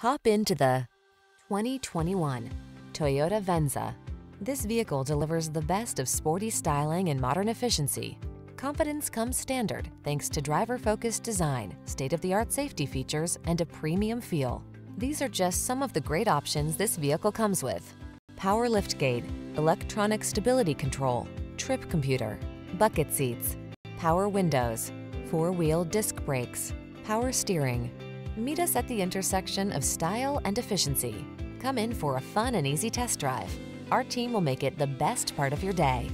Hop into the 2021 Toyota Venza. This vehicle delivers the best of sporty styling and modern efficiency. Confidence comes standard thanks to driver-focused design, state-of-the-art safety features, and a premium feel. These are just some of the great options this vehicle comes with. Power liftgate, electronic stability control, trip computer, bucket seats, power windows, four-wheel disc brakes, power steering. Meet us at the intersection of style and efficiency. Come in for a fun and easy test drive. Our team will make it the best part of your day.